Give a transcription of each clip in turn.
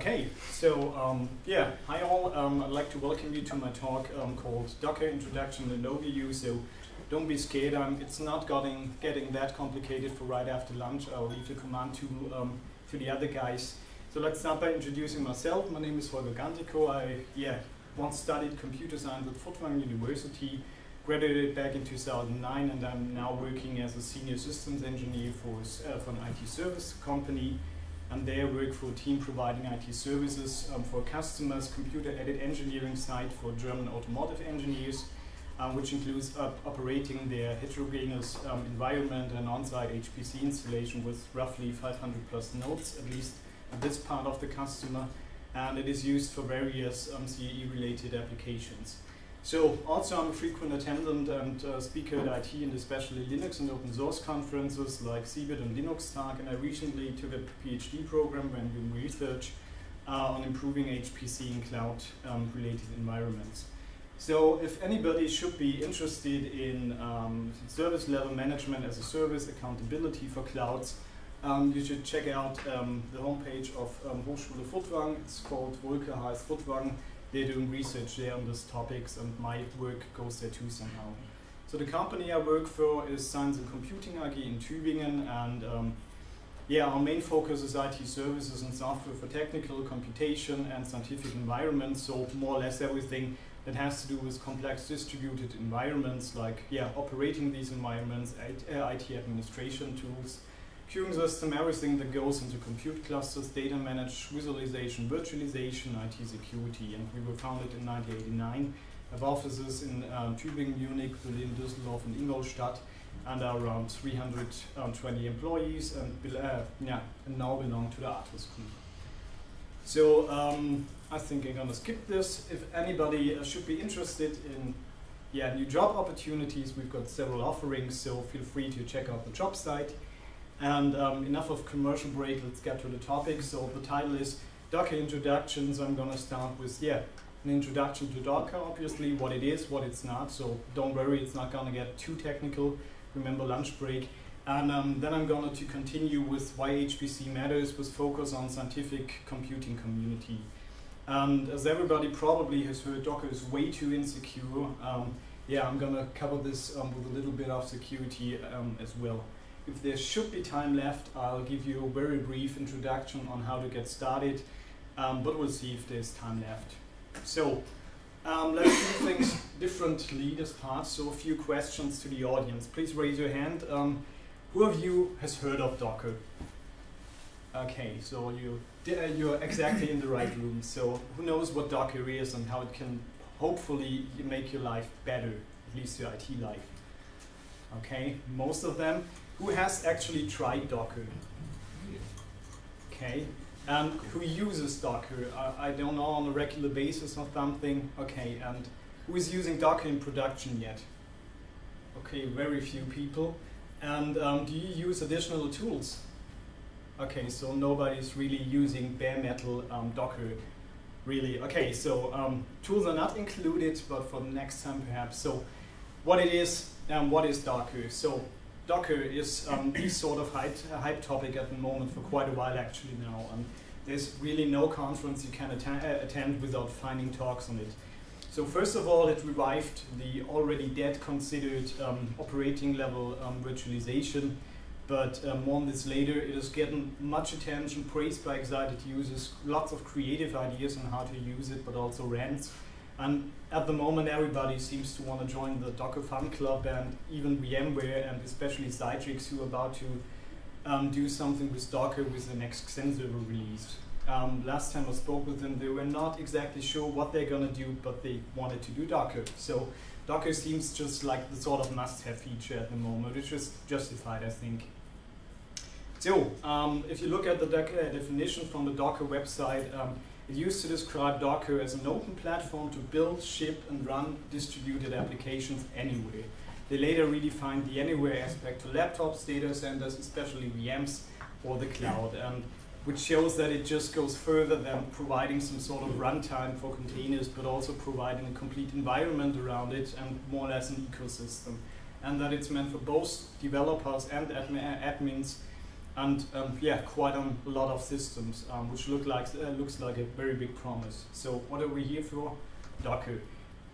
Okay, so um, yeah, hi all. Um, I'd like to welcome you to my talk um, called Docker Introduction and Overview. So don't be scared. It's not getting getting that complicated for right after lunch. I'll leave the command to um, to the other guys. So let's start by introducing myself. My name is Holger Gantikow. I yeah once studied computer science at Furtwangen University, graduated back in 2009, and I'm now working as a senior systems engineer for uh, for an IT service company and there work for a team providing IT services um, for customers, computer-aided engineering site for German automotive engineers, um, which includes operating their heterogeneous um, environment and on-site HPC installation with roughly 500 plus nodes, at least this part of the customer, and it is used for various um, CAE-related applications. So also I'm a frequent attendant and uh, speaker at IT and especially Linux and open source conferences like CeBIT and Linux and I recently took a PhD program when doing research uh, on improving HPC in cloud um, related environments. So if anybody should be interested in um, service level management as a service, accountability for clouds, um, you should check out um, the homepage of um, Hochschule Furtwangen. It's called Wolke HS Furtwangen they're doing research there on these topics and my work goes there too somehow. So the company I work for is Science and Computing AG in Tübingen and um, yeah, our main focus is IT services and software for technical, computation and scientific environments, so more or less everything that has to do with complex distributed environments like yeah, operating these environments, IT, uh, IT administration tools, queuing system, everything that goes into compute clusters, data manage, visualization, virtualization, IT security. And we were founded in 1989. Have offices in um, Tübingen, Munich, Berlin, Düsseldorf, and Ingolstadt, and are around 320 employees, and, uh, yeah, and now belong to the Atos Group. So um, I think I'm gonna skip this. If anybody uh, should be interested in yeah, new job opportunities, we've got several offerings, so feel free to check out the job site. And um, enough of commercial break, let's get to the topic. So the title is Docker Introductions. I'm gonna start with, yeah, an introduction to Docker, obviously, what it is, what it's not. So don't worry, it's not gonna get too technical. Remember lunch break. And um, then I'm going to continue with why HPC matters with focus on scientific computing community. And as everybody probably has heard, Docker is way too insecure. Um, yeah, I'm going to cover this um, with a little bit of security um, as well. If there should be time left, I'll give you a very brief introduction on how to get started, um, but we'll see if there's time left. So, um, let's do things differently this part. So a few questions to the audience. Please raise your hand. Um, who of you has heard of Docker? Okay, so you uh, you're exactly in the right room. So who knows what Docker is and how it can hopefully make your life better, at least your IT life. Okay, most of them. Who has actually tried Docker? Okay, and who uses Docker? I, I don't know on a regular basis or something. Okay, and who is using Docker in production yet? Okay, very few people. And um, do you use additional tools? Okay, so nobody's really using bare metal um, Docker, really. Okay, so um, tools are not included, but for the next time perhaps. So what it is, um, what is Docker? So Docker is um, the sort of hype, hype topic at the moment for quite a while actually now. And there's really no conference you can uh, attend without finding talks on it. So first of all, it revived the already dead considered um, operating level um, virtualization. But um, more on this later, It has gotten much attention, praised by excited users, lots of creative ideas on how to use it, but also rants. And at the moment, everybody seems to want to join the Docker Fun Club, and even VMware, and especially Citrix, who are about to um, do something with Docker with the next XenServer release. Um, last time I spoke with them, they were not exactly sure what they're going to do, but they wanted to do Docker. So Docker seems just like the sort of must-have feature at the moment, which is justified, I think. So, um, if you look at the Docker definition from the Docker website, um, it used to describe Docker as an open platform to build, ship, and run distributed applications anywhere. They later redefined the anywhere aspect to laptops, data centers, especially VMs, or the cloud, and which shows that it just goes further than providing some sort of runtime for containers, but also providing a complete environment around it and more or less an ecosystem. And that it's meant for both developers and admi admins and um, yeah, quite a lot of systems, um, which look like uh, looks like a very big promise. So what are we here for? Docker.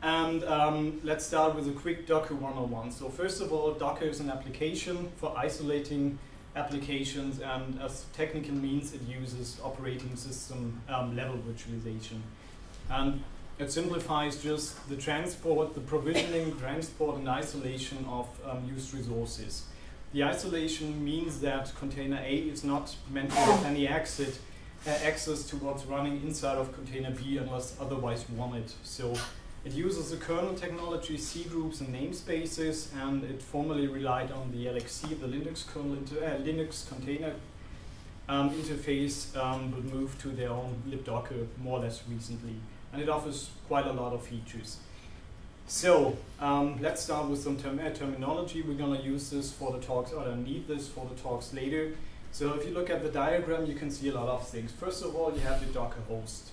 And um, let's start with a quick Docker 101. So first of all, Docker is an application for isolating applications, and as technical means, it uses operating system um, level virtualization. And it simplifies just the transport, the provisioning, transport, and isolation of um, used resources. The isolation means that container A is not meant to have any exit, uh, access to what's running inside of container B unless otherwise wanted. So it uses the kernel technology, C groups and namespaces, and it formerly relied on the LXC, the Linux kernel, uh, Linux container um, interface, um, but moved to their own libdocker more or less recently. And it offers quite a lot of features. So um, let's start with some term uh, terminology. We're going to use this for the talks, or I need this for the talks later. So if you look at the diagram, you can see a lot of things. First of all, you have the Docker host.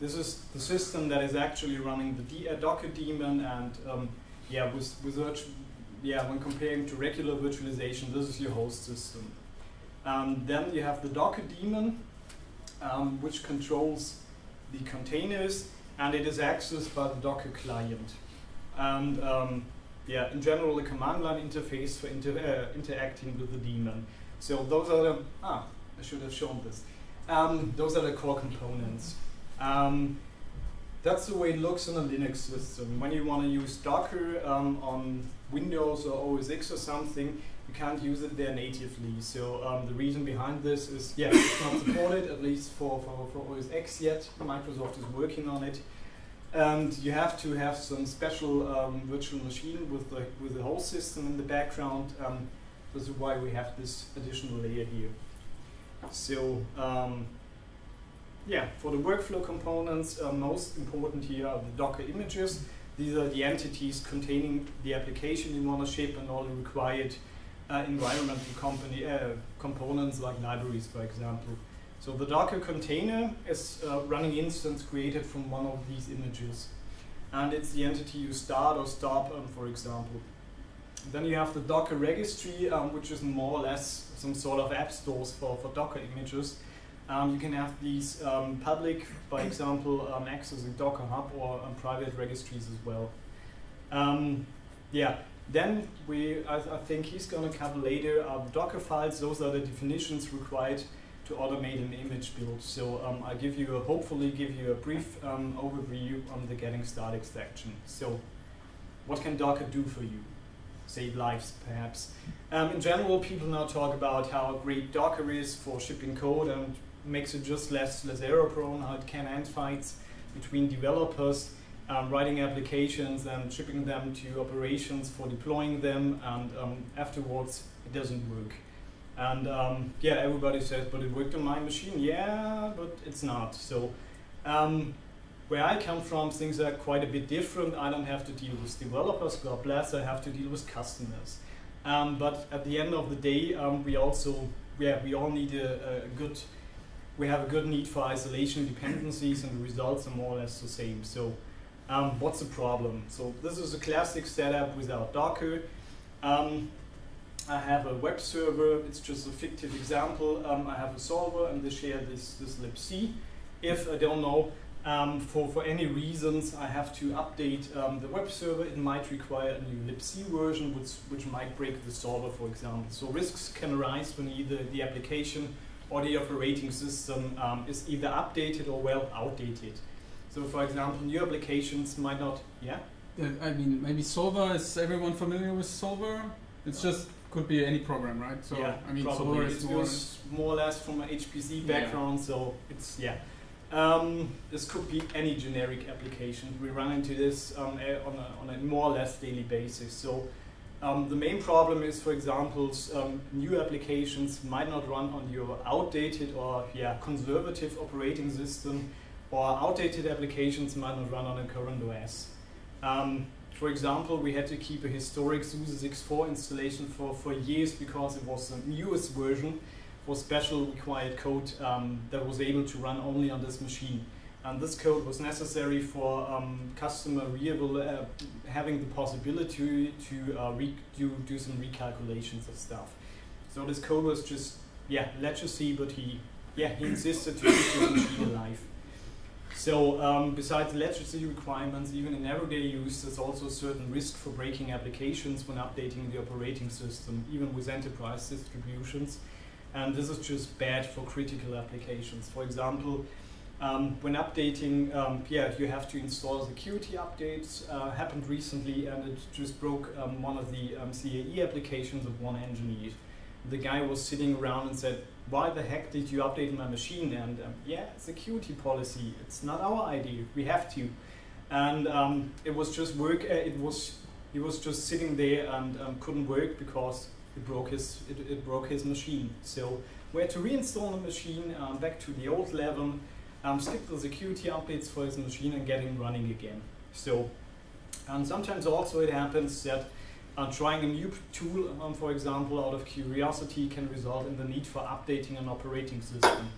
This is the system that is actually running the uh, Docker daemon, and um, yeah, with, with yeah, when comparing to regular virtualization, this is your host system. Um, then you have the Docker daemon, um, which controls the containers, and it is accessed by the Docker client and um, yeah, in general, a command line interface for inter uh, interacting with the daemon. So those are the, ah, I should have shown this. Um, those are the core components. Um, that's the way it looks in a Linux system. When you want to use Docker um, on Windows or OS X or something, you can't use it there natively. So um, the reason behind this is, yeah, it's not supported, at least for, for, for OS X yet. Microsoft is working on it and you have to have some special um, virtual machine with the with the whole system in the background. Um, this is why we have this additional layer here. So um, yeah, for the workflow components, uh, most important here are the Docker images. These are the entities containing the application you want to ship and all the required uh, environmental company, uh, components like libraries, for example. So the Docker container is a running instance created from one of these images. And it's the entity you start or stop, um, for example. Then you have the Docker registry, um, which is more or less some sort of app stores for, for Docker images. Um, you can have these um, public, by example, um, accessing Docker Hub or um, private registries as well. yeah, then we, I, I think he's going to cover later uh, Docker files. Those are the definitions required to automate an image build. So um, I'll give you a, hopefully give you a brief um, overview on the getting started section. So what can Docker do for you? Save lives, perhaps. Um, in general, people now talk about how great Docker is for shipping code and makes it just less, less error prone, how it can end fights between developers um, writing applications and shipping them to operations for deploying them, and um, afterwards it doesn't work. And um, yeah, everybody says, but it worked on my machine. Yeah, but it's not. So um, where I come from, things are quite a bit different. I don't have to deal with developers, God bless, I have to deal with customers. Um, but at the end of the day, um, we also, yeah, we all need a, a, good, we have a good need for isolation dependencies and the results are more or less the same. So um, what's the problem? So this is a classic setup without Docker. I have a web server, it's just a fictive example. Um, I have a solver and they share this, this libc. If I don't know, um, for, for any reasons I have to update um, the web server, it might require a new libc version which, which might break the solver, for example. So risks can arise when either the application or the operating system um, is either updated or well outdated. So for example, new applications might not, yeah? yeah I mean, maybe Solver, is everyone familiar with Solver? It's just could be any program, right? So yeah, I mean, probably. It was more or less from an HPC background, yeah. so it's yeah. Um, this could be any generic application. We run into this um, on, a, on, a, more or less daily basis. So um, the main problem is, for example, um, new applications might not run on your outdated or yeah conservative operating system, or outdated applications might not run on a current OS. For example, we had to keep a historic SUSE 64 installation for, for years because it was the newest version for special required code um, that was able to run only on this machine. And this code was necessary for um, customer uh, having the possibility to uh, do, do some recalculations of stuff. So this code was just yeah, legacy, but he, yeah, he insisted to keep the machine alive. So um, besides the legacy requirements, even in everyday use, there's also a certain risk for breaking applications when updating the operating system, even with enterprise distributions. And this is just bad for critical applications. For example, um, when updating, um, yeah, you have to install security updates. Uh, happened recently, and it just broke um, one of the um, CAE applications of one engineer. The guy was sitting around and said, "Why the heck did you update my machine?" And um, yeah, security policy. It's not our idea. We have to. And um, it was just work. Uh, it was he was just sitting there and couldn't work because it broke his it, it, broke his machine. So we had to reinstall the machine back to the old level um, skip the security updates for his machine and get him running again. So, and sometimes also it happens that uh, trying a new tool, um, for example, out of curiosity can result in the need for updating an operating system.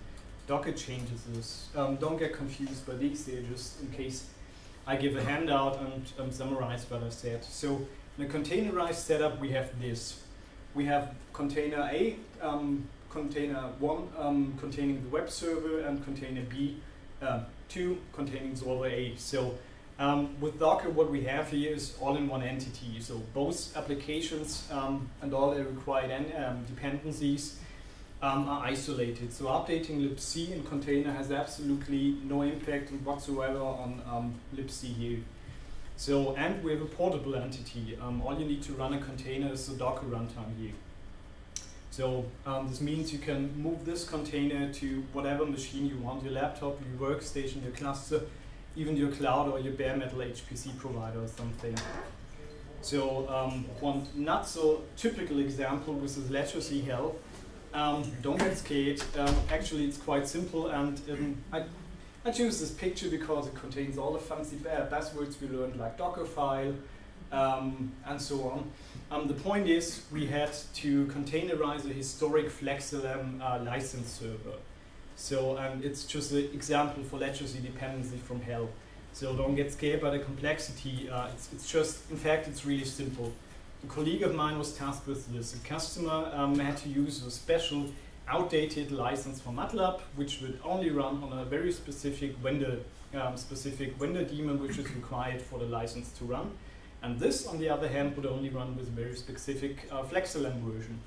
Docker changes this. Um, don't get confused by these stages in case I give a handout and um, summarize what I said. So in a containerized setup, we have this. We have container A, um, container 1 um, containing the web server and container B uh, 2 containing solver A. So um, with Docker what we have here is all in one entity. So both applications um, and all the required um, dependencies um, are isolated. So updating libc in container has absolutely no impact whatsoever on um, libc here. So, and we have a portable entity. all you need to run a container is the Docker runtime here. So um, this means you can move this container to whatever machine you want, your laptop, your workstation, your cluster, even your cloud or your bare metal HPC provider or something. So um, one not so typical example with this legacy hell. Um, don't get scared. Um, actually, it's quite simple, and um, I, I choose this picture because it contains all the fancy buzzwords we learned, like Dockerfile, um, and so on. Um, the point is, we had to containerize a historic FlexLM uh, license server. So um, it's just an example for legacy dependency from hell. So don't get scared by the complexity. Uh, it's, it's, just, in fact, it's really simple. A colleague of mine was tasked with this. A customer um, had to use a special outdated license for MATLAB, which would only run on a very specific vendor, um, specific vendor daemon, which is required for the license to run. And this, on the other hand, would only run with a very specific uh, FlexLM version.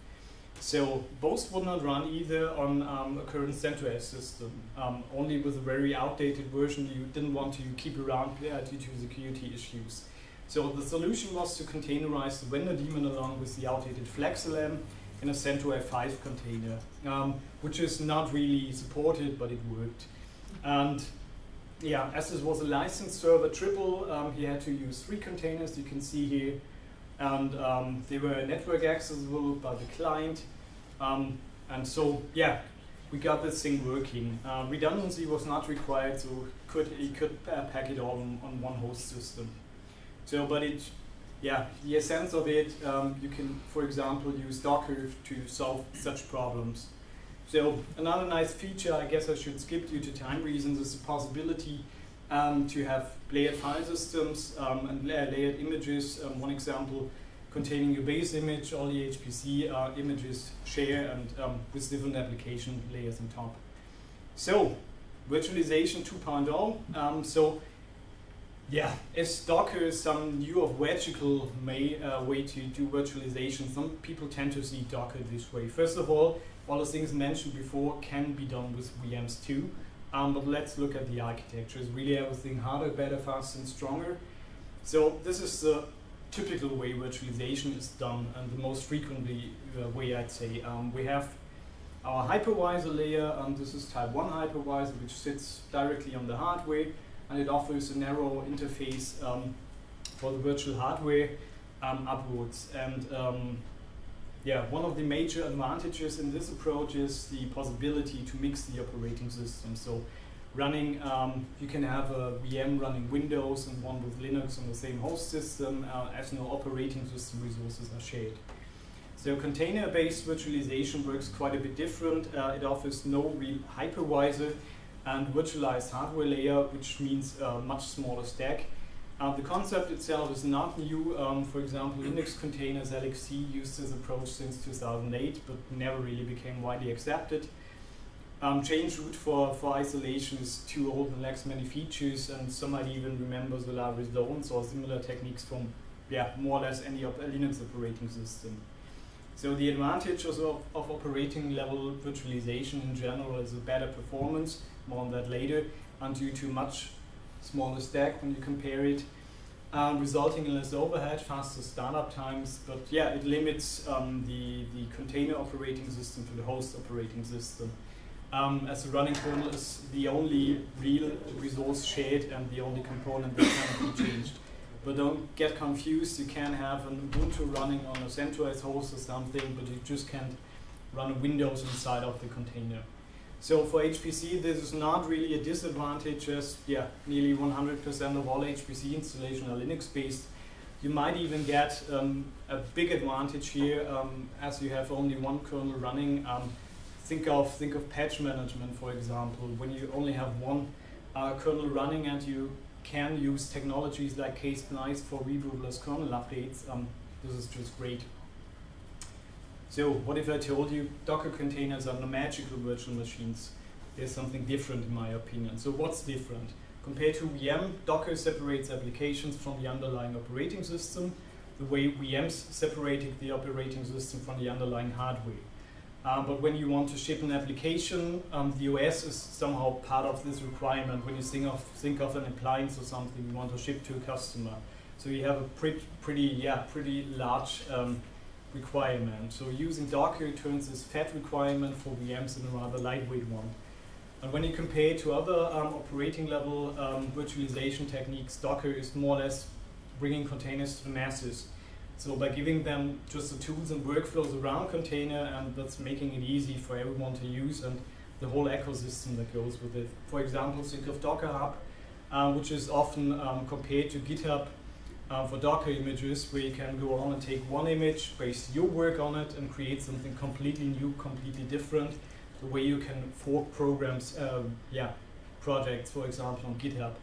So both would not run either on um, a current CentOS system, um, only with a very outdated version you didn't want to keep around uh, due to security issues. So the solution was to containerize the vendor daemon along with the outdated FlexLM in a CentOS 5 container, um, which is not really supported, but it worked. And yeah, as this was a licensed server triple, um, he had to use three containers you can see here. And um, they were network accessible by the client. Um, and so, yeah, we got this thing working. Uh, redundancy was not required, so could he could uh, pack it all on, on, one host system. So, but it, yeah, the essence of it, um, you can, for example, use Docker to solve such problems. So another nice feature, I guess I should skip due to time reasons, is the possibility um, to have layered file systems um, and layered images. Um, one example containing your base image, all the HPC uh, images share and um, with different application layers on top. So virtualization 2.0. Um, so yeah, as Docker is some new of logical may, uh, way to do virtualization, some people tend to see Docker this way. First of all, all the things mentioned before can be done with VMs too. Um, but let's look at the architecture. Is really everything harder, better, faster, and stronger. So this is the typical way virtualization is done, and the most frequently uh, way I'd say. Um, we have our hypervisor layer, and this is type 1 hypervisor, which sits directly on the hardware, and it offers a narrow interface um, for the virtual hardware um, upwards. And um, yeah, one of the major advantages in this approach is the possibility to mix the operating system. So running, um, you can have a VM running Windows and one with Linux on the same host system uh, as no operating system resources are shared. So container-based virtualization works quite a bit different. Uh, it offers no real hypervisor and virtualized hardware layer, which means a much smaller stack. Uh, the concept itself is not new. Um, for example, Linux containers LXC used this approach since 2008, but never really became widely accepted. Um, change root for, for isolation is too old and lacks many features, and some might even remember the Solaris zones or similar techniques from yeah, more or less any Linux operating system. So the advantages of, of operating level virtualization in general is a better performance, more on that later, and due to much smaller stack when you compare it, um, resulting in less overhead, faster startup times, but yeah, it limits um, the, the container operating system to the host operating system. Um, as the running kernel is the only real resource shared and the only component that cannot be changed. But don't get confused, you can have an Ubuntu running on a CentOS host or something, but you just can't run Windows inside of the container. So for HPC, this is not really a disadvantage as yeah, nearly 100% of all HPC installations are Linux-based. You might even get um, a big advantage here um, as you have only one kernel running. Um, think of think of patch management, for example. When you only have one uh, kernel running and you can use technologies like ksplice for rebootless kernel updates, um, this is just great. So what if I told you Docker containers are no magical virtual machines? There's something different in my opinion. So what's different? Compared to VM, Docker separates applications from the underlying operating system, the way VMs separated the operating system from the underlying hardware. Um, but when you want to ship an application, um, the OS is somehow part of this requirement. When you think of think of an appliance or something you want to ship to a customer, so you have a pretty, pretty yeah, pretty large um, requirement. So using Docker turns this fat requirement for VMs in a rather lightweight one. And when you compare it to other um, operating level um, virtualization techniques, Docker is more or less bringing containers to the masses. So by giving them just the tools and workflows around container and that's making it easy for everyone to use and the whole ecosystem that goes with it. For example, think of Docker Hub, um, which is often um, compared to GitHub uh, for Docker images, where you can go on and take one image, base your work on it, and create something completely new, completely different. The way you can fork programs, um, yeah, projects, for example, on GitHub,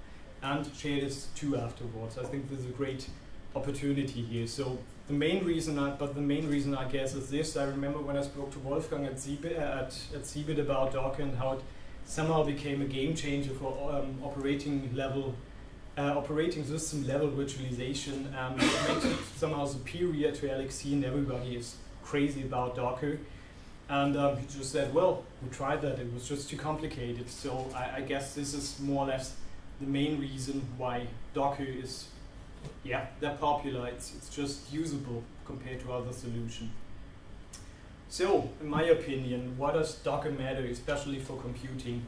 and share this too afterwards. I think this is a great opportunity here. So the main reason, I, but the main reason I guess is this. I remember when I spoke to Wolfgang at CeBIT, uh, at, at CeBIT about Docker and how it somehow became a game changer for um, operating level, uh, operating system level virtualization. and it makes it somehow superior to LXC, and everybody is crazy about Docker. And um, he just said, well, we tried that, it was just too complicated. So I, I guess this is more or less the main reason why Docker is yeah, they're popular. It's, it's just usable compared to other solutions. So, in my opinion, what does Docker matter, especially for computing?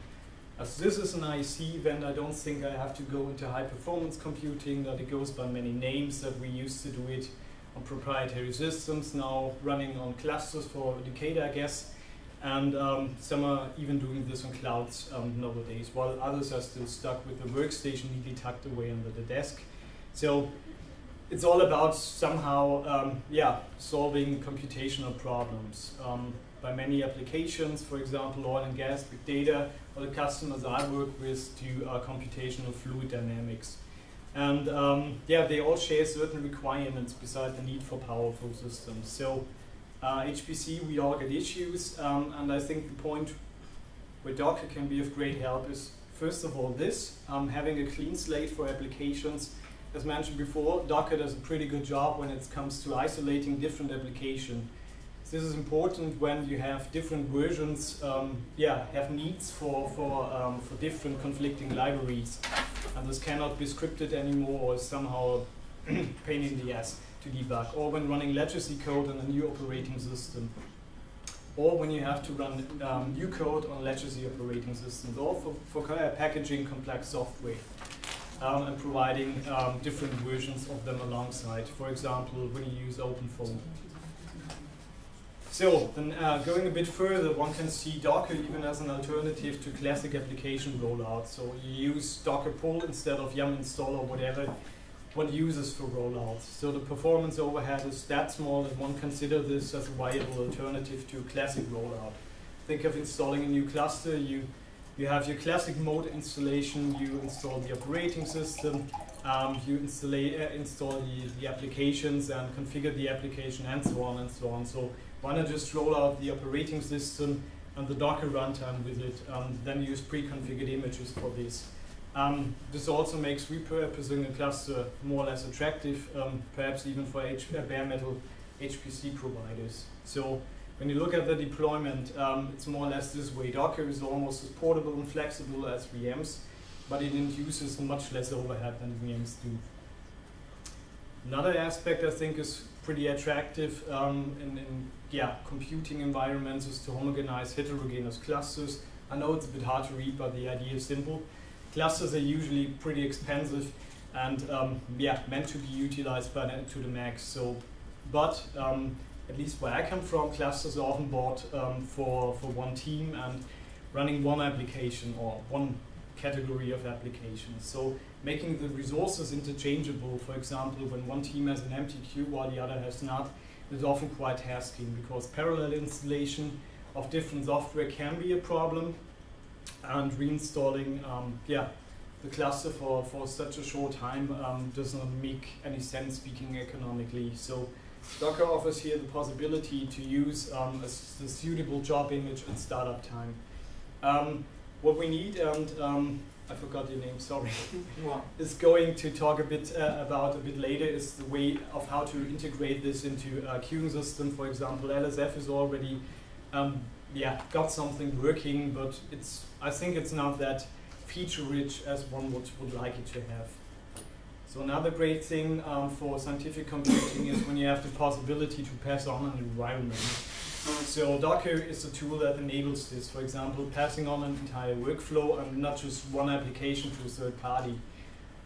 As this is an ISC event, I don't think I have to go into high performance computing, that it goes by many names that we used to do it on proprietary systems, now running on clusters for a decade, I guess. And um, some are even doing this on clouds um, nowadays, while others are still stuck with the workstation neatly tucked away under the desk. So it's all about somehow, um, yeah, solving computational problems. Um, by many applications, for example, oil and gas, big data, or the customers I work with do uh, computational fluid dynamics. And um, yeah, they all share certain requirements besides the need for powerful systems. So uh, HPC, we all get issues, um, and I think the point where Docker can be of great help is, first of all, this, um, having a clean slate for applications as mentioned before, Docker does a pretty good job when it comes to isolating different applications. This is important when you have different versions, um, yeah, have needs for, for, um, for different conflicting libraries. And this cannot be scripted anymore or somehow pain in the ass to debug. Or when running legacy code on a new operating system. Or when you have to run um, new code on legacy operating systems. Or for, for packaging complex software um, and providing um, different versions of them alongside. For example, when you use OpenFOAM. So, then uh, going a bit further, one can see Docker even as an alternative to classic application rollout. So you use Docker pull instead of yum install or whatever one uses for rollouts. So the performance overhead is that small that one consider this as a viable alternative to classic rollout. Think of installing a new cluster, you you have your classic mode installation, you install the operating system, um, you install, uh, install the, the applications and configure the application and so on and so on. So why not just roll out the operating system and the Docker runtime with it, um, then use pre-configured images for this. Um, this also makes repurposing a cluster more or less attractive, um, perhaps even for H bare metal HPC providers. So when you look at the deployment, um, it's more or less this way. Docker is almost as portable and flexible as VMs, but it induces much less overhead than VMs do. Another aspect I think is pretty attractive um, in, in yeah, computing environments is to homogenize heterogeneous clusters. I know it's a bit hard to read, but the idea is simple. Clusters are usually pretty expensive and um, yeah, meant to be utilized by to the max. So, but um, at least where I come from, clusters are often bought um, for, for one team and running one application or one category of applications. So making the resources interchangeable, for example, when one team has an empty queue while the other has not, is often quite tasking because parallel installation of different software can be a problem and reinstalling um, yeah, the cluster for, for such a short time um, does not make any sense speaking economically. So Docker offers here the possibility to use um, a, a, suitable job image at startup time. Um, what we need, and um, I forgot your name, sorry, is going to talk a bit uh, about a bit later is the way of how to integrate this into a queuing system. For example, LSF is already, um, yeah, got something working, but it's I think it's not that feature rich as one would, would like it to have. So another great thing um, for scientific computing is when you have the possibility to pass on an environment. So Docker is a tool that enables this, for example, passing on an entire workflow and not just one application to a third party.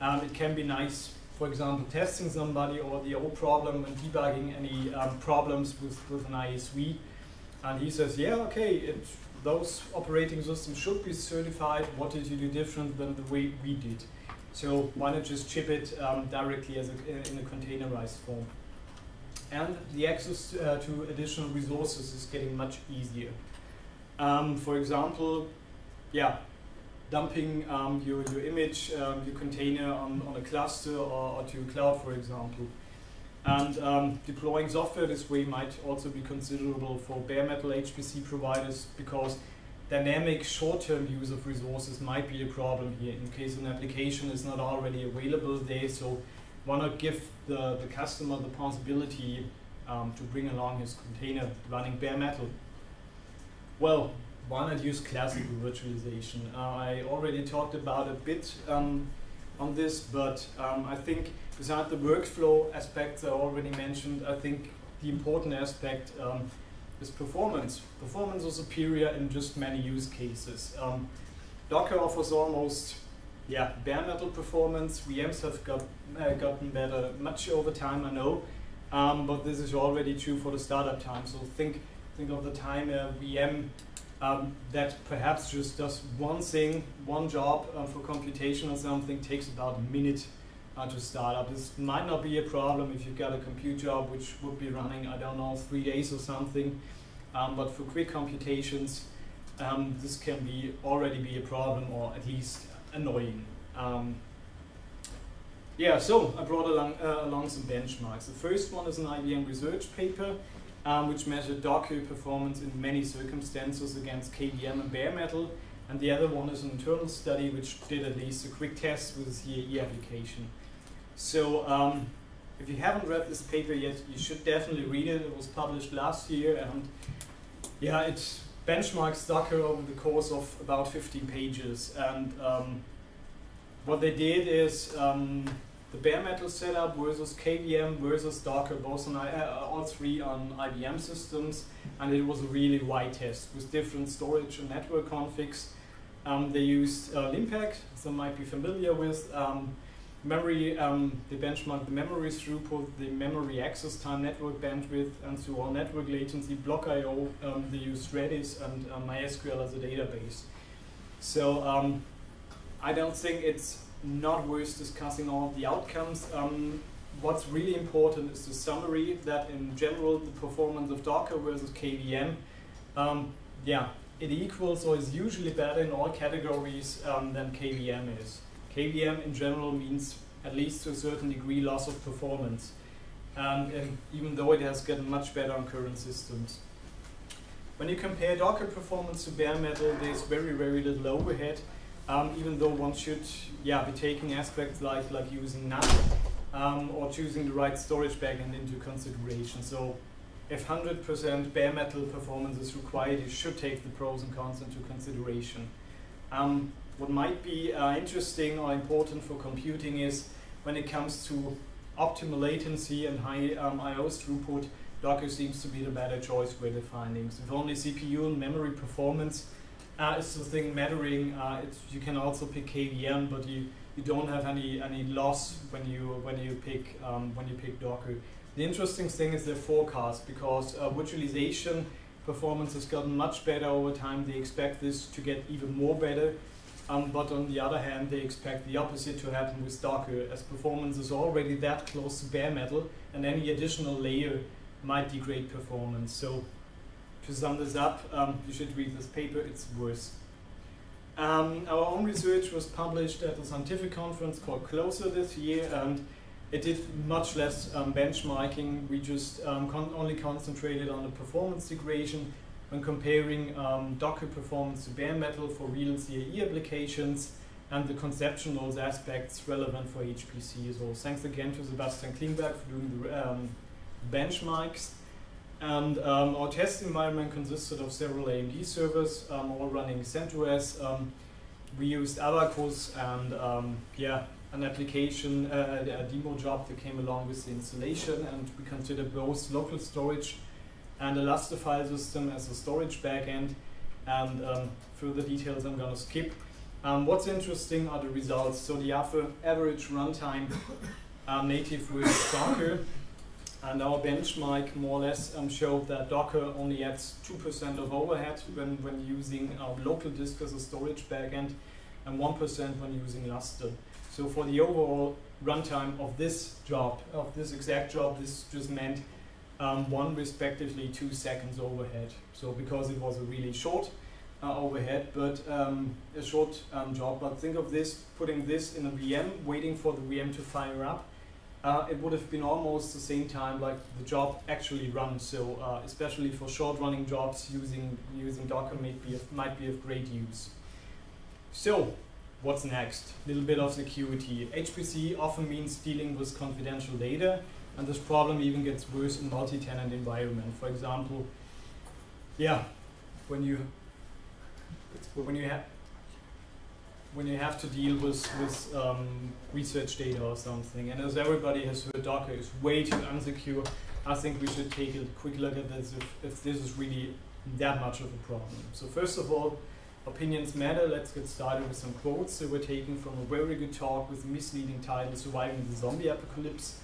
Um, it can be nice, for example, testing somebody or the old problem and debugging any um, problems with, with an ISV. And he says, yeah, okay, it, those operating systems should be certified. What did you do different than the way we did? So why not just ship it um, directly as a, in a containerized form? And the access uh, to additional resources is getting much easier. Um, for example, yeah, dumping um, your, your image, um, your container on, on a cluster or, or to cloud, for example. And um, deploying software this way might also be considerable for bare metal HPC providers because dynamic short-term use of resources might be a problem here in case an application is not already available there. So why not give the, the customer the possibility um, to bring along his container running bare metal? Well, why not use classical virtualization? Uh, I already talked about a bit um, on this, but um, I think besides the workflow aspects I already mentioned, I think the important aspect um, is performance. Performance is superior in just many use cases. Um, Docker offers almost yeah, bare metal performance. VMs have got, uh, gotten better much over time, I know, um, but this is already true for the startup time. So think, think of the time a VM um, that perhaps just does one thing, one job uh, for computation or something takes about a minute uh, to start up. This might not be a problem if you've got a compute job which would be running, I don't know, three days or something. Um, but for quick computations, um, this can be already be a problem or at least annoying. Um, yeah, so I brought along, uh, along some benchmarks. The first one is an IBM research paper um, which measured Docker performance in many circumstances against KVM and bare metal. And the other one is an internal study which did at least a quick test with the CAE application. So um, if you haven't read this paper yet, you should definitely read it. It was published last year and yeah, it benchmarks Docker over the course of about 15 pages. And um, what they did is um, the bare metal setup versus KVM versus Docker, both on uh, all three on IBM systems, and it was a really wide test with different storage and network configs. Um, they used uh, LINPACK, some might be familiar with. Um, memory, um, they benchmarked the memory throughput, the memory access time, network bandwidth, and so on, network latency, block I.O. Um, they use Redis and uh, MySQL as a database. So um, I don't think it's not worth discussing all the outcomes. Um, what's really important is the summary that in general the performance of Docker versus KVM, um, yeah, it equals or is usually better in all categories than KVM is. KVM in general means at least to a certain degree loss of performance, um, and even though it has gotten much better on current systems. When you compare Docker performance to bare metal, there's very, very little overhead, um, even though one should yeah, be taking aspects like, like using NAT um, or choosing the right storage backend into consideration. So if 100% bare metal performance is required, you should take the pros and cons into consideration. Um, what might be uh, interesting or important for computing is when it comes to optimal latency and high um, I/O throughput, Docker seems to be the better choice with the findings. If only CPU and memory performance uh, is the thing mattering, uh, you can also pick KVM, but you, you don't have any any loss when you when you pick um, when you pick Docker. The interesting thing is the forecast because uh, virtualization performance has gotten much better over time. They expect this to get even more better. Um, but on the other hand, they expect the opposite to happen with Docker, as performance is already that close to bare metal, and any additional layer might degrade performance. So, to sum this up, um, you should read this paper, it's worse. Um, our own research was published at a scientific conference called Closer this year, and it did much less um, benchmarking. We just um, con only concentrated on the performance degradation when comparing um, Docker performance to bare metal for real CAE applications and the conceptual aspects relevant for HPC. So thanks again to Sebastian Klingberg for doing the um, benchmarks. And um, our test environment consisted of several AMD servers, um, all running CentOS. Um, we used Abaqus and um, yeah, an application, uh, a demo job that came along with the installation, and we considered both local storage and a Lustre file system as a storage backend. And um, further details I'm going to skip. Um, what's interesting are the results. So the average runtime uh, native with Docker and our benchmark more or less um, showed that Docker only adds 2% of overhead when, when using our local disk as a storage backend and 1% when using Lustre. So for the overall runtime of this job, of this exact job, this just meant um, one respectively two seconds overhead. So because it was a really short uh, overhead, but um, a short um, job. But think of this, putting this in a VM, waiting for the VM to fire up, uh, it would have been almost the same time like the job actually runs. So uh, especially for short running jobs, using using Docker might be of, might be of great use. So what's next? A little bit of security. HPC often means dealing with confidential data, and this problem even gets worse in multi-tenant environment. For example, yeah, when you when you have when you have to deal with, with um, research data or something. And as everybody has heard, Docker is way too unsecure. I think we should take a quick look at this if, if this is really that much of a problem. So first of all, opinions matter. Let's get started with some quotes that were taken from a very good talk with misleading title, Surviving the Zombie Apocalypse,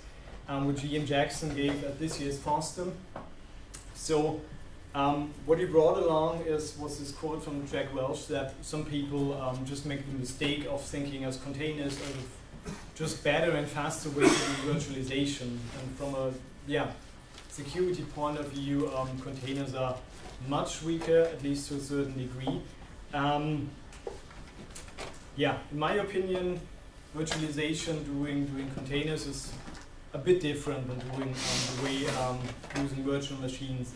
um, which Ian Jackson gave at this year's FOSDEM. So um, what he brought along is was this quote from Jack Welch that some people um, just make the mistake of thinking as containers as just better and faster way to virtualization. And from a yeah security point of view, um, containers are much weaker, at least to a certain degree. Um, yeah, in my opinion, virtualization doing doing containers is a bit different than doing um, the way um, using virtual machines.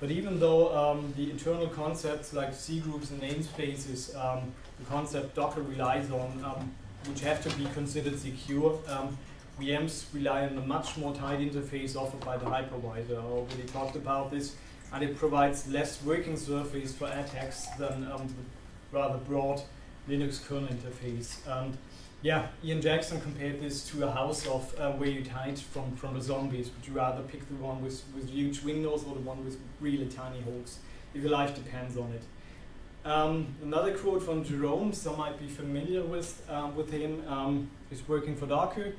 But even though um, the internal concepts like C groups and namespaces, um, the concept Docker relies on, um, which have to be considered secure, um, VMs rely on a much more tight interface offered by the hypervisor. I already talked about this, and it provides less working surface for attacks than um, the rather broad Linux kernel interface. And yeah, Ian Jackson compared this to a house of uh, where you'd hide from, from the zombies. Would you rather pick the one with, with huge windows or the one with really tiny holes? If your life depends on it. Um, another quote from Jerome, some might be familiar with, um, with him, um, is working for Docker.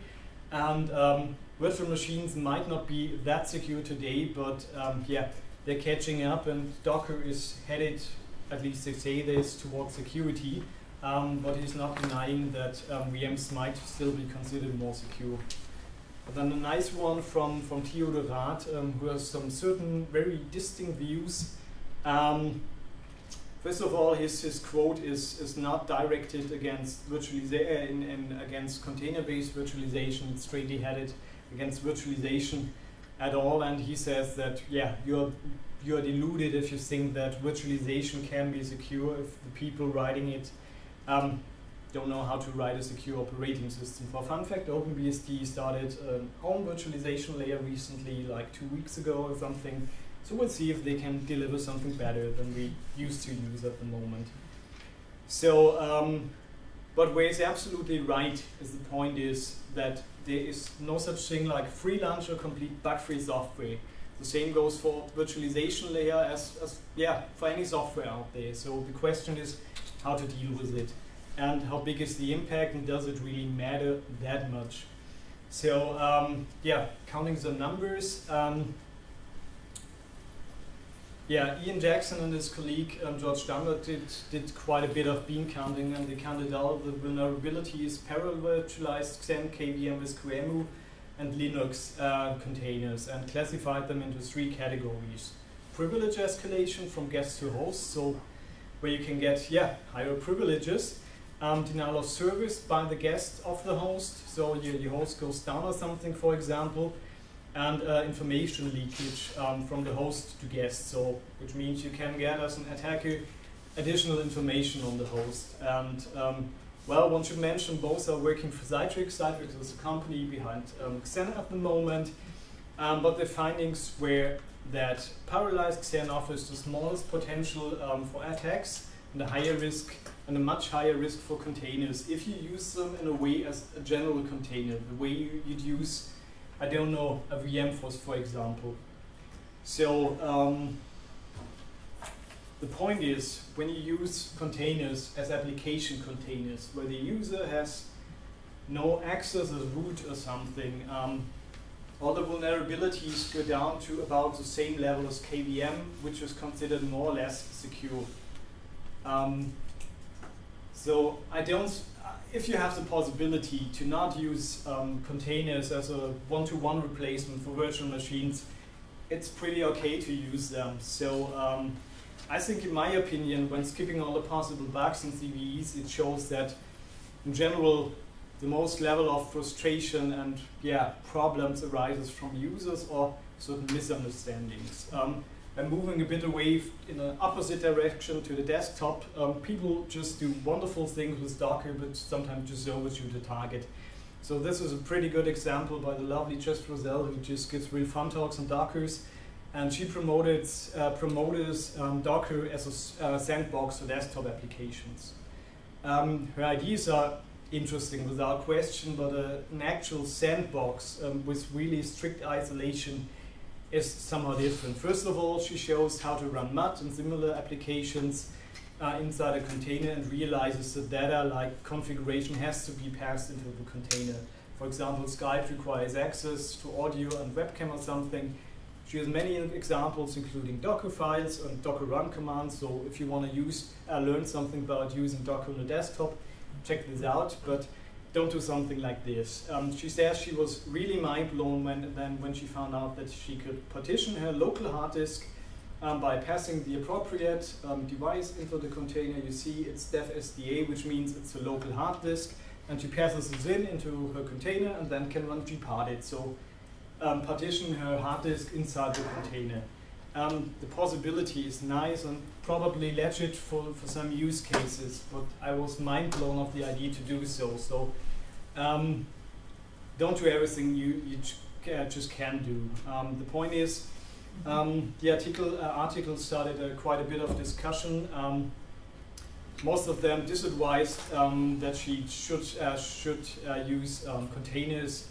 And um, virtual machines might not be that secure today, but um, yeah, they're catching up and Docker is headed, at least they say this, towards security. Um, but he's not denying that um, VMs might still be considered more secure. But then a nice one from, from Theo de Raadt, um, who has some certain very distinct views. Um, first of all, his, his quote is, is not directed against virtualization in against container-based virtualization. It's straightly headed against virtualization at all, and he says that yeah, you're you're deluded if you think that virtualization can be secure if the people writing it um, don't know how to write a secure operating system. For fun fact, OpenBSD started a own virtualization layer recently, like two weeks ago or something. So we'll see if they can deliver something better than we used to use at the moment. So, um, but where it's absolutely right is the point is that there is no such thing like free lunch or complete bug-free software. The same goes for virtualization layer as, as yeah for any software out there. So the question is how to deal with it and how big is the impact and does it really matter that much? So um, yeah, counting the numbers. Um, yeah, Ian Jackson and his colleague um, George Dunlap did, did quite a bit of bean counting and they counted all the vulnerabilities, paravirtualized Xen KVM with QEMU and Linux uh, containers and classified them into three categories. Privilege escalation from guest to host, so where you can get yeah higher privileges. Um, denial of service by the guest of the host, so your, your host goes down or something, for example, and uh, information leakage um, from the host to guest, so which means you can get as an attacker additional information on the host. And um, well, one should mention both are working for Citrix. Citrix is a company behind um, Xen at the moment, um, but the findings were that paravirtualized Xen offers the smallest potential um, for attacks and a higher risk and a much higher risk for containers if you use them in a way as a general container, the way you, would use, I don't know, a VM for, for example. So um, the point is, when you use containers as application containers, where the user has no access as root or something, um, all the vulnerabilities go down to about the same level as KVM, which is considered more or less secure. Um, so I don't, if you have the possibility to not use um, containers as a one-to-one -one replacement for virtual machines, it's pretty okay to use them. So um, I think in my opinion, when skipping all the possible bugs in CVEs, it shows that in general, the most level of frustration and yeah problems arises from users or certain misunderstandings. Um, and moving a bit away in an opposite direction to the desktop, um, people just do wonderful things with Docker, but sometimes just overshoot the target. So this is a pretty good example by the lovely Jess Frazelle, who just gives real fun talks on Dockers. And she promoted uh, um, Docker as a uh, sandbox for desktop applications. Um, her ideas are interesting without question, but an actual sandbox um, with really strict isolation is somehow different. First of all, she shows how to run MUD and similar applications uh, inside a container and realizes that data like configuration has to be passed into the container. For example, Skype requires access to audio and webcam or something. She has many examples, including Docker files and Docker run commands. So if you want to use, uh, learn something about using Docker on a desktop, check this out, but don't do something like this. Um, she says she was really mind blown when then when she found out that she could partition her local hard disk um, by passing the appropriate um, device into the container. You see it's dev SDA, which means it's a local hard disk, and she passes this in into her container and then can run gparted. So um, partition her hard disk inside the container. Um, the possibility is nice and probably legit for, for some use cases, but I was mind blown of the idea to do so. So um, don't do everything you, you just can do. Um, the point is, um, the article, uh, article started uh, quite a bit of discussion. Um, most of them disadvised um, that she should, uh, should uh, use containers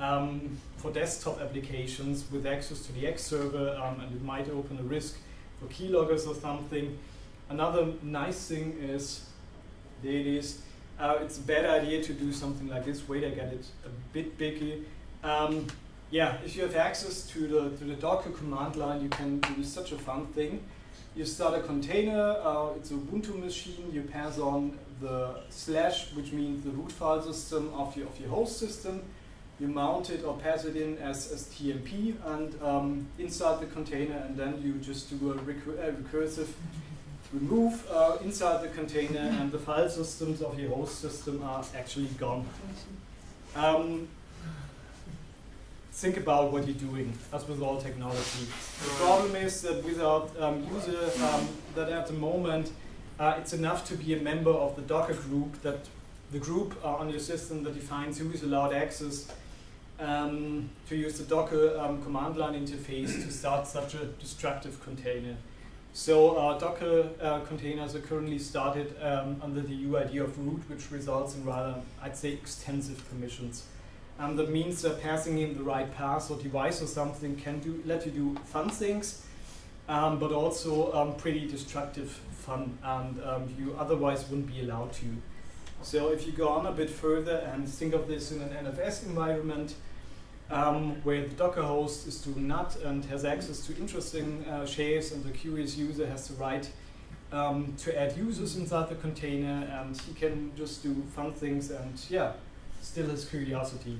um, for desktop applications with access to the X server, um, and it might open a risk for keyloggers or something. Another nice thing is, it is, uh, it's a bad idea to do something like this. Wait, I get it a bit bigger. Um, yeah, if you have access to the, to the Docker command line, you can do such a fun thing. You start a container, uh, it's a Ubuntu machine, you pass on the slash, which means the root file system of your, of your host system, you mount it or pass it in as, as TMP and um, inside the container, and then you just do a, recur a recursive remove uh, inside the container and the file systems of your host system are actually gone. Um, think about what you're doing, as with all technology. The problem is that without um, user, um, that at the moment, uh, it's enough to be a member of the Docker group, that the group uh, on your system that defines who is allowed access um, to use the Docker um, command line interface to start such a destructive container. So uh, Docker uh, containers are currently started um, under the UID of root, which results in rather, I'd say, extensive permissions. Um, that means that passing in the right path or device or something can do, let you do fun things, um, but also um, pretty destructive fun, and um, you otherwise wouldn't be allowed to. So if you go on a bit further and think of this in an NFS environment, um, where the Docker host is doing NUT and has access to interesting uh, shares, and the curious user has the right um, to add users inside the container, and he can just do fun things and yeah, still his curiosity.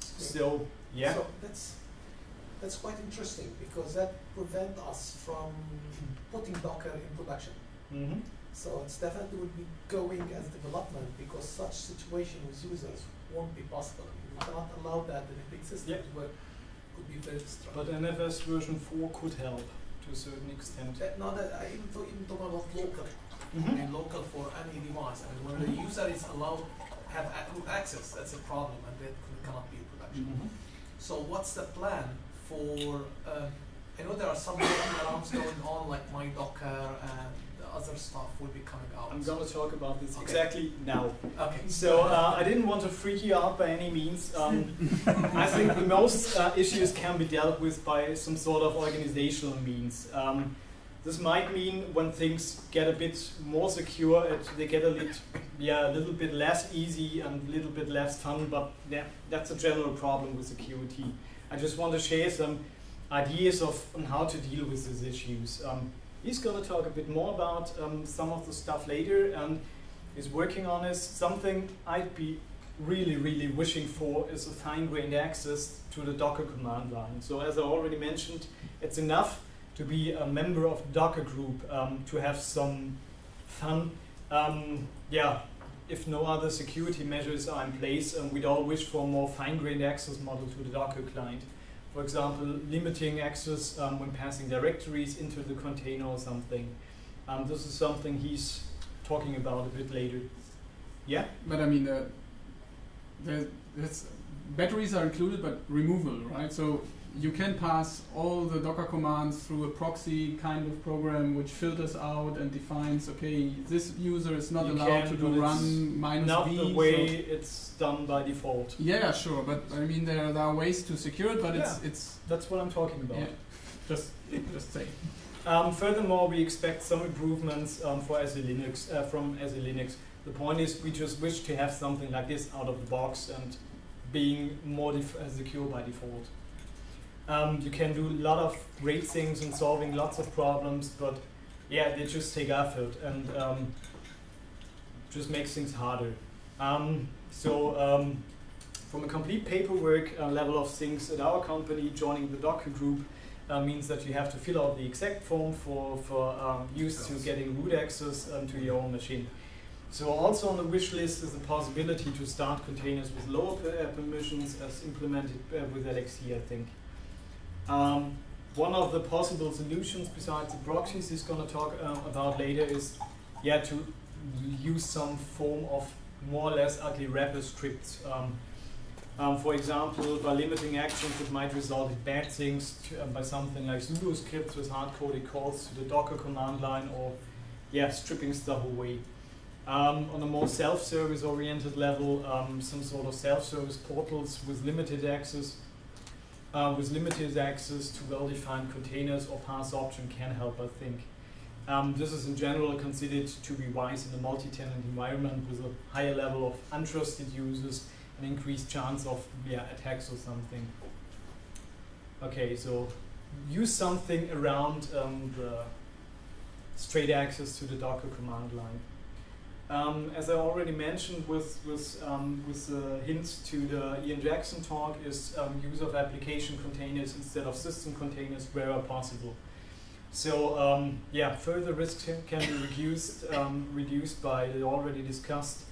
So yeah. So that's that's quite interesting because that prevents us from putting Docker in production. Mm-hmm. So it's definitely would be going as development because such situation with users won't be possible. Cannot allow that in a big system Yeah. where it could be very destructive. But NFS version 4 could help to a certain extent. That, no, that I even talk, even talking about local. I Mhm. mean, local for any device. I mean, when the user is allowed have a- access, that's a problem, and that cannot be in production. Mhm. So what's the plan for? Uh, I know there are some workarounds going on, like my Docker and other stuff will be coming out. I'm going to talk about this Okay. exactly now. Okay. So uh, I didn't want to freak you out by any means. Um, I think the most uh, issues can be dealt with by some sort of organizational means. Um, this might mean when things get a bit more secure, it, they get a little, yeah, a little bit less easy and a little bit less fun. But yeah, that's a general problem with security. I just want to share some ideas of on how to deal with these issues. Um, he's going to talk a bit more about um, some of the stuff later and is working on is something I'd be really, really wishing for is a fine-grained access to the Docker command line. So as I already mentioned, it's enough to be a member of Docker group um, to have some fun. Um, yeah, if no other security measures are in place, um, we'd all wish for a more fine-grained access model to the Docker client. For example, limiting access um, when passing directories into the container or something. Um, this is something he's talking about a bit later. Yeah? But I mean, uh, there's, there's batteries are included, but removal, right? So you can pass all the Docker commands through a proxy kind of program, which filters out and defines, okay, this user is not You allowed can, to do it's run minus Not v. the so- way it's done by default. yeah, sure, but I mean, there, there are ways to secure it, but it's Yeah. it's That's what I'm talking about. yeah, just just say. Um, furthermore, we expect some improvements um, for SE Linux uh, from SE Linux. The point is, we just wish to have something like this out of the box and being more def- secure by default. Um, you can do a lot of great things and solving lots of problems, but yeah, they just take effort and um, just makes things harder. Um, so, um, from a complete paperwork uh, level of things at our company, joining the Docker group uh, means that you have to fill out the exact form for, for um, use to getting root access um, to your own machine. So also on the wish list is the possibility to start containers with lower uh, permissions as implemented uh, with LXC, I think. Um, one of the possible solutions besides the proxies he's going to talk uh, about later is yeah, to use some form of more or less ugly wrapper scripts. Um, um, for example, by limiting actions that might result in bad things, to, um, by something like sudo scripts with hard-coded calls to the Docker command line, or yeah, stripping stuff away. Um, on a more self-service oriented level, um, some sort of self-service portals with limited access, uh, with limited access to well-defined containers or pass option can help, I think. Um, this is in general considered to be wise in a multi-tenant environment with a higher level of untrusted users and increased chance of yeah, attacks or something. Okay, so use something around um, the straight access to the Docker command line. Um, as I already mentioned with, with, um, with the hints to the Ian Jackson talk is um, use of application containers instead of system containers wherever possible. So um, yeah, further risk can- can be reduced um, reduced by the already discussed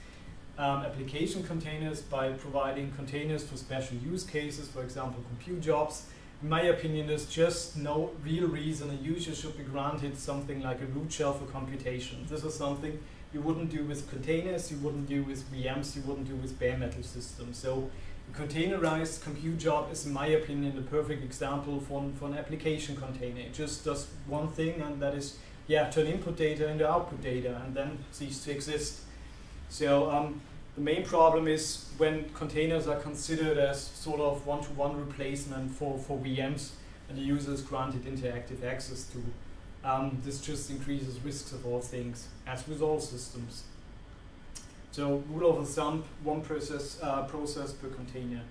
um, application containers by providing containers for special use cases, for example, compute jobs. In my opinion, there's just no real reason a user should be granted something like a root shell for computation. This is something you wouldn't do with containers, you wouldn't do with VMs, you wouldn't do with bare metal systems. So a containerized compute job is, in my opinion, the perfect example for for an application container. It just does one thing, and that is, yeah, turn input data into output data, and then cease to exist. So um, the main problem is when containers are considered as sort of one-to-one replacement for, for VMs, and the user is granted interactive access to. Um, this just increases risks of all things, as with all systems. So rule of thumb, one process uh, process per container.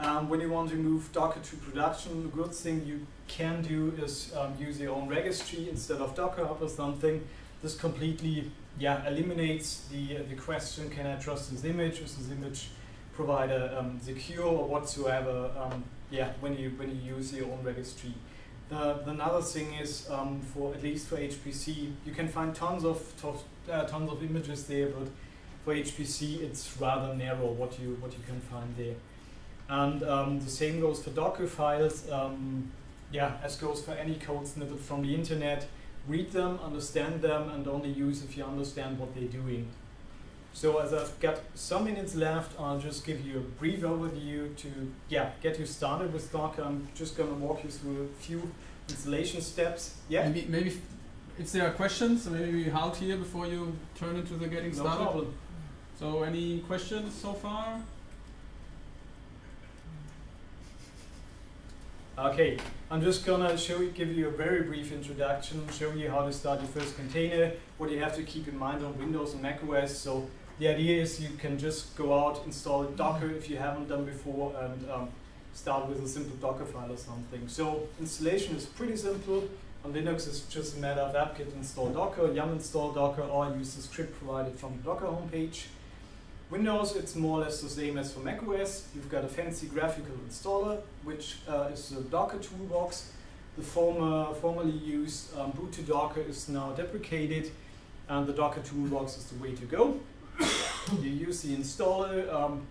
Um, when you want to move Docker to production, a good thing you can do is um, use your own registry instead of Docker Hub or something. This completely, yeah, eliminates the uh, the question: Can I trust this image? Is this image provider um, secure or whatsoever? Um, yeah, when you when you use your own registry. The, the another thing is um, for at least for HPC, you can find tons of to- uh, tons of images there, but for HPC, it's rather narrow what you what you can find there. And um, the same goes for Docker files. Um, yeah, as goes for any code snippet from the internet. Read them, understand them, and only use if you understand what they're doing. So as I've got some minutes left, I'll just give you a brief overview to yeah get you started with Docker. I'm just gonna walk you through a few installation steps. Yeah, Maybe, maybe if there are questions, maybe we halt here before you turn into the getting no started. problem. So, any questions so far? Okay, I'm just gonna show you, give you a very brief introduction, show you how to start your first container, what you have to keep in mind on Windows and Mac OS. So the idea is you can just go out, install Docker if you haven't done before, and um, start with a simple Docker file or something. So installation is pretty simple. On Linux, it's just a matter of apt-get install Docker, yum install Docker, or use the script provided from the Docker homepage. Windows, it's more or less the same as for macOS. You've got a fancy graphical installer, which uh, is the Docker toolbox. The former, formerly used um, boot to Docker is now deprecated, and the Docker toolbox is the way to go. You use the installer. Um,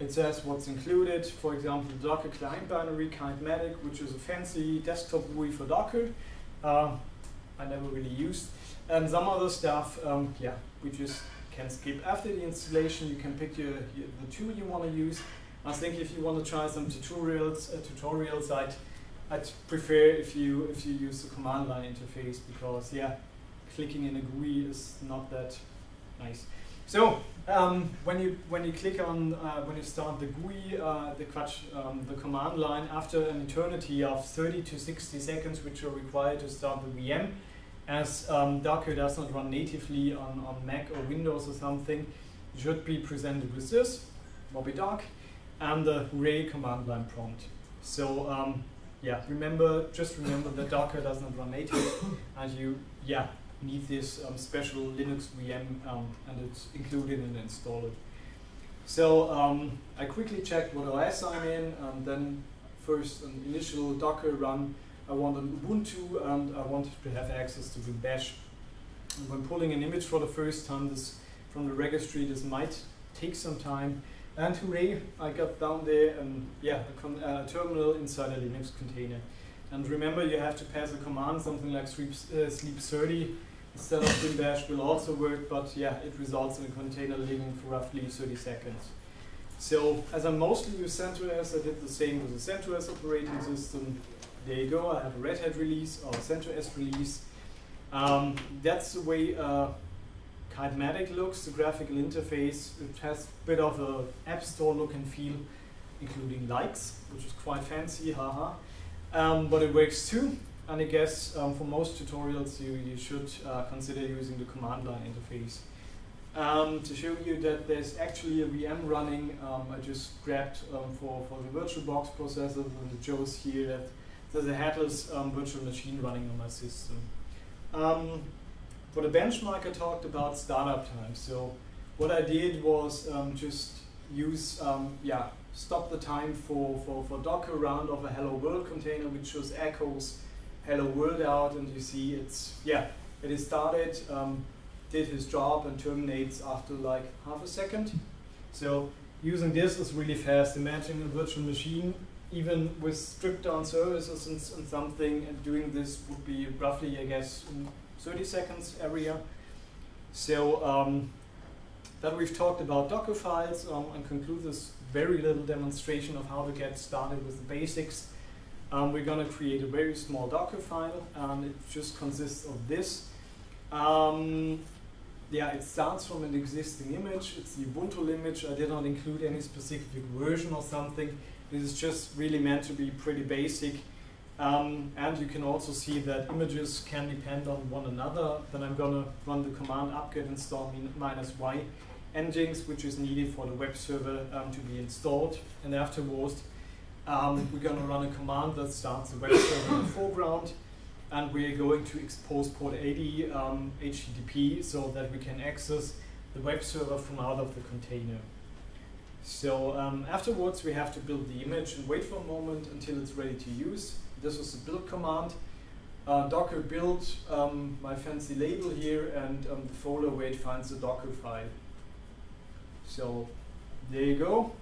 it says what's included. For example, the Docker client binary, Kitematic, which is a fancy desktop GUI for Docker. Uh, I never really used. And some other stuff, um, yeah, we just can skip. After the installation, you can pick your, your the tool you want to use. I think if you want to try some tutorials, uh, tutorials, I'd I'd prefer if you if you use the command line interface because yeah, clicking in a GUI is not that nice. So um, when you when you click on uh, when you start the GUI, uh, the quatsch, um, the command line after an eternity of 30 to 60 seconds, which are required to start the VM, as um, Docker does not run natively on, on Mac or Windows or something, you should be presented with this, Moby Dock, and the Hooray command line prompt. So um, yeah, remember, just remember that Docker does not run native, and you yeah need this um, special Linux VM, um, and it's included in the installer. So um, I quickly checked what OS I'm in, and then first an initial Docker run. I want an Ubuntu, and I wanted to have access to bin bash. And when pulling an image for the first time, this from the registry, this might take some time. And hooray, I got down there and yeah, a uh, terminal inside a Linux container. And remember, you have to pass a command, something like sleep, uh, sleep 30 of bin bash will also work, but yeah, it results in a container living for roughly 30 seconds. So as I mostly use CentOS, I did the same with the CentOS operating system. There you go, I have a Red Hat release or CentOS release. Um, that's the way uh, Kitematic looks, the graphical interface. It has a bit of a app store look and feel, including likes, which is quite fancy, haha. Um, but it works too. And I guess um, for most tutorials, you, you should uh, consider using the command line interface. Um, to show you that there's actually a VM running, um, I just grabbed um, for, for the VirtualBox processors and it shows here that there's a headless um, virtual machine running on my system. Um, for the benchmark, I talked about startup time. So what I did was just use, yeah, stop the time for, for, for Docker round of a Hello World container, which just echoes hello world out and you see it's, yeah, it is started, um, did his job and terminates after like half a second. So using this is really fast. Imagine a virtual machine, even with stripped down services and, and something, and doing this would be roughly, I guess, in 30 seconds area. So um, that we've talked about Docker files um, and conclude this very little demonstration of how to get started with the basics. Um, we're going to create a very small Docker file, and it just consists of this. Um, yeah, it starts from an existing image. It's the Ubuntu image. I did not include any specific version or something. This is just really meant to be pretty basic. Um, and you can also see that images can depend on one another. Then I'm going to run the command apt-get install minus y nginx, which is needed for the web server um, to be installed. And afterwards, um, we're going to run a command that starts the web server in the foreground and we're going to expose port 80 um, HTTP so that we can access the web server from out of the container. So um, afterwards we have to build the image and wait for a moment until it's ready to use. This is the build command. Uh, docker build, um, my fancy label here, and um, the folder where it finds the Docker file. So there you go.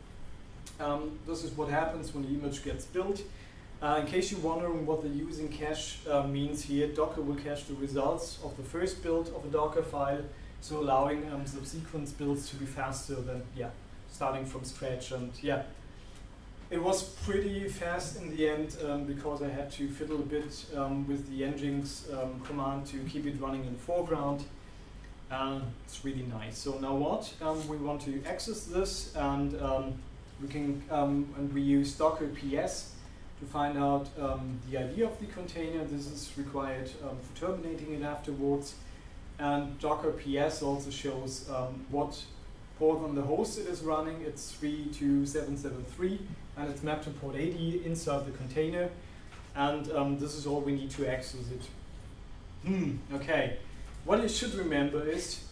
Um, this is what happens when the image gets built. Uh, in case you're wondering what the using cache uh, means here, Docker will cache the results of the first build of a Docker file, so allowing um, subsequent builds to be faster than yeah, starting from scratch. And yeah, it was pretty fast in the end um, because I had to fiddle a bit um, with the nginx um, command to keep it running in the foreground. And it's really nice. So now what? Um, we want to access this, and um, we can and we use Docker PS to find out um, the ID of the container. This is required um, for terminating it afterwards. And Docker PS also shows um, what port on the host it is running. It's 32773 and it's mapped to port 80 inside the container. And um, this is all we need to access it. Hmm, okay. What you should remember is,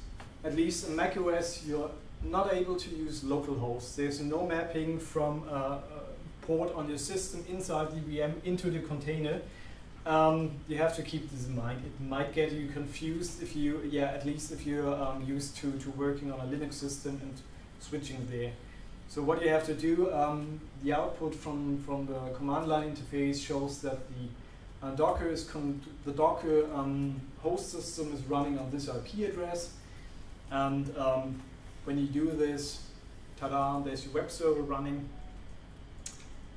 at least in macOS, you're not able to use local hosts. There's no mapping from uh, port on your system inside the VM into the container, um, you have to keep this in mind. It might get you confused if you, yeah, at least if you're um, used to, to working on a Linux system and switching there. So what you have to do, um, the output from, from the command line interface shows that the uh, Docker is the Docker um, host system is running on this IP address, and um, when you do this, ta-da, there's your web server running.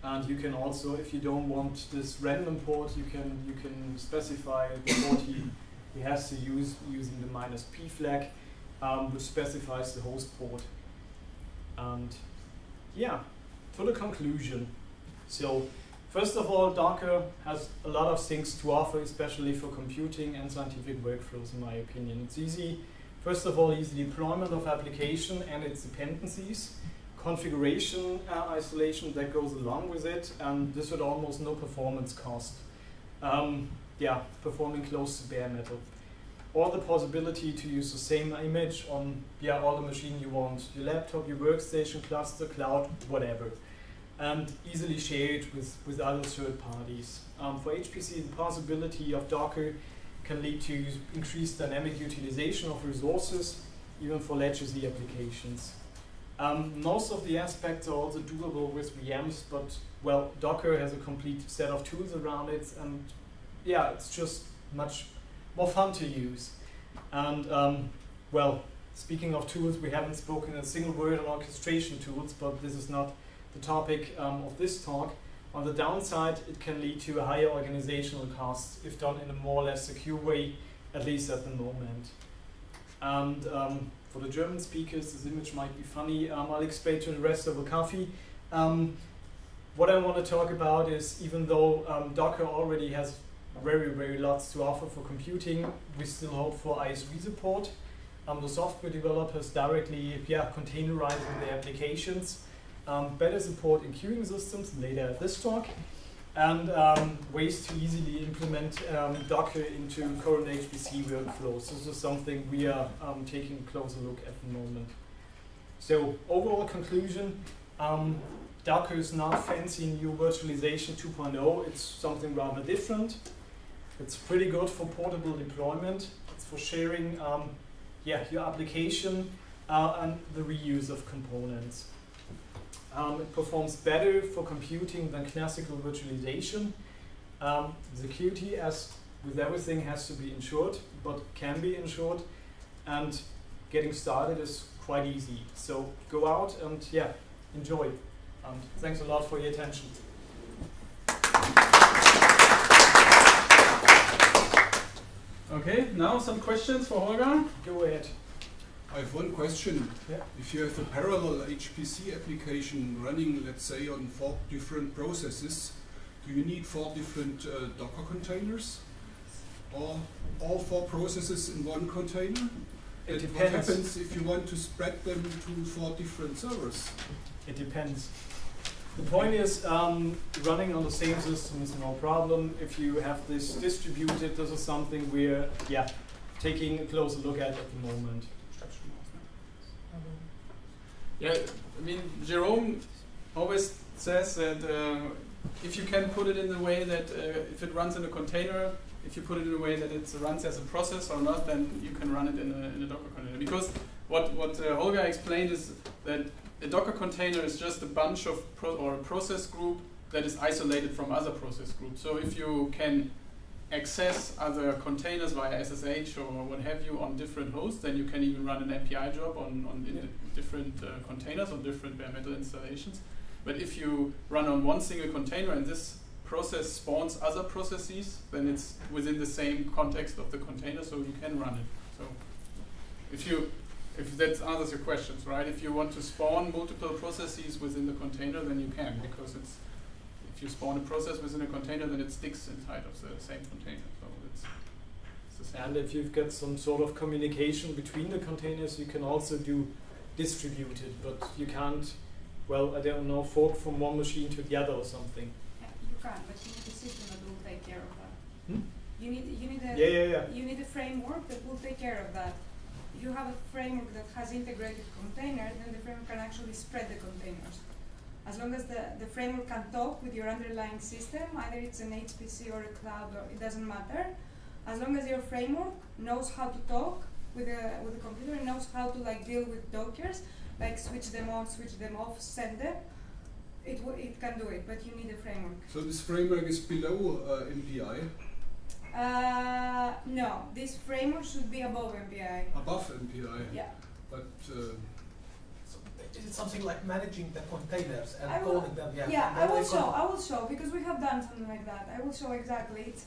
And you can also, if you don't want this random port, you can you can specify the port he, he has to use using the minus p flag, um, which specifies the host port. And yeah, to the conclusion. So first of all, Docker has a lot of things to offer, especially for computing and scientific workflows, in my opinion. It's easy. First of all, easy deployment of application and its dependencies configuration uh, isolation that goes along with it, and this would almost no performance cost. Um, yeah, performing close to bare metal. Or the possibility to use the same image on yeah, all the machine you want, your laptop, your workstation, cluster, cloud, whatever. And easily share it with, with other third parties. Um, for HPC, the possibility of Docker can lead to increased dynamic utilization of resources, even for legacy applications. Um, most of the aspects are also doable with VMs, but well, Docker has a complete set of tools around it, and yeah, it's just much more fun to use. And um, well, speaking of tools, we haven't spoken a single word on orchestration tools, but this is not the topic um, of this talk. On the downside, it can lead to a higher organizational cost if done in a more or less secure way, at least at the moment. And um, for the German speakers, this image might be funny. Um, I'll explain to the rest of the coffee. Um, what I want to talk about is even though um, Docker already has very, very lots to offer for computing, we still hope for ISV support. Um, the software developers directly yeah, containerizing their applications, um, better support in queuing systems later at this talk, and um, ways to easily implement um, Docker into current HPC workflows. This is something we are um, taking a closer look at the moment. So overall conclusion, um, Docker is not fancy new virtualization 2.0, it's something rather different. It's pretty good for portable deployment. It's for sharing, um, yeah, your application uh, and the reuse of components. Um, it performs better for computing than classical virtualization. Um, security, as with everything, has to be ensured, but can be ensured. And getting started is quite easy. So go out and yeah, enjoy. And thanks a lot for your attention. Okay, now some questions for Holger. Go ahead. I have one question. Yeah. If you have a parallel HPC application running, let's say, on four different processes, do you need four different uh, Docker containers? Or all four processes in one container? It And depends. What happens if you want to spread them to four different servers? It depends. The point is, um, running on the same system is no problem. If you have this distributed, this is something we're yeah taking a closer look at at the moment. Yeah, I mean, Jerome always says that uh, if you can put it in the way that uh, if it runs in a container, if you put it in a way that it runs as a process or not, then you can run it in a, in a Docker container. Because what, what uh, Holger explained is that a Docker container is just a bunch of or a process group that is isolated from other process groups. So if you can access other containers via SSH or what have you on different hosts, then you can even run an MPI job on, on in Yeah. different uh, containers on different bare metal installations. But if you run on one single container and this process spawns other processes, then it's within the same context of the container, so you can run it. So if you if that answers your questions, right? If you want to spawn multiple processes within the container, then you can because it's if you spawn a process within a container, then it sticks inside of the same container. So it's, it's the same. And if you've got some sort of communication between the containers, you can also do distributed, but you can't. Well, I don't know, fork from one machine to the other or something. Yeah, you can, but you need a system that will take care of that. Hmm? You need you need a Yeah, yeah, yeah. you need a framework that will take care of that. If you have a framework that has integrated containers, then the framework can actually spread the containers. As long as the, the framework can talk with your underlying system, either it's an HPC or a cloud or it doesn't matter. As long as your framework knows how to talk with the with the computer and knows how to like deal with Dockers, like switch them on, switch them off, send them, it w- it can do it, but you need a framework. So this framework is below uh, MPI, Uh, no, this framework should be above MPI. above MPI, Yeah. but uh, is it something like managing the containers and I will- calling them? Yeah, Yeah, I will show. I will show because we have done something like that. I will show exactly. It's,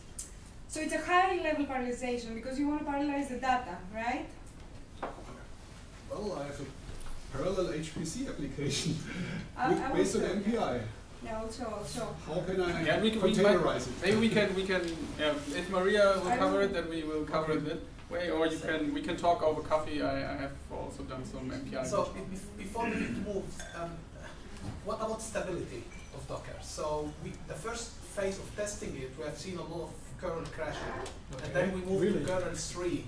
so it's a high level parallelization because you want to parallelize the data, right? well, I have a parallel HPC application I, with, I will based on show. MPI. Yeah, I will show. I'll show. How can I Yeah, we can- we containerize it? Maybe we can we can yeah, if Maria will I cover will- it, then we will cover it that way, or you can we can talk over coffee. I, I have also done some MPI. So be- be- before we move, um, what about stability of Docker? So we, the first phase of testing it, we have seen a lot of kernel crashing, and then we moved Really? to kernel three,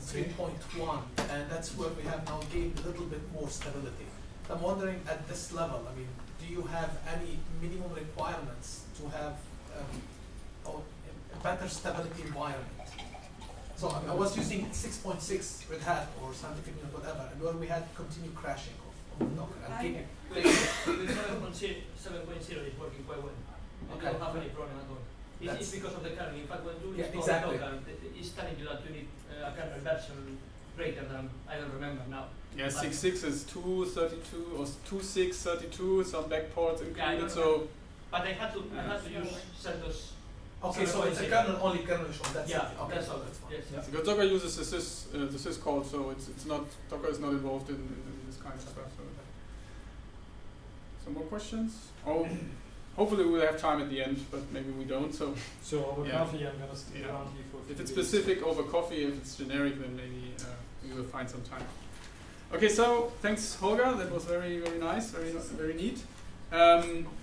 three point one, and that's where we have now gained a little bit more stability. I'm wondering at this level, I mean, do you have any minimum requirements to have um, a better stability environment? So I, I was using 6.6 Red Hat or scientific or whatever, and where we had continued crashing of, of Docker. And I- keep- With with 7.0 7.0 is working quite well. You Okay. don't have any problem at all. It's, it's because of the kernel. In fact, when you Yeah, install exactly. Docker, th- th- it's telling you that you need uh, a kernel version greater than I don't remember now. yeah, six six is two thirty two or two six thirty two. Some backports Yeah, included. know. so But I had to I had to use CentOS. Okay, so it's a kernel only kernel shop. That's yeah, it. Okay, that's all. that's fine. Yes. Yeah. because Docker uses the sys uh, the sys call, so it's it's not Docker is not involved in, in this kind of stuff. So. Some more questions? Oh, hopefully we'll have time at the end, but maybe we don't. So So over Yeah. coffee, I'm gonna stick Yeah. around here for a if it's minutes. specific over coffee, if it's generic, then maybe uh, we will find some time. Okay, so thanks Holger. That was very very nice, very very neat. Um,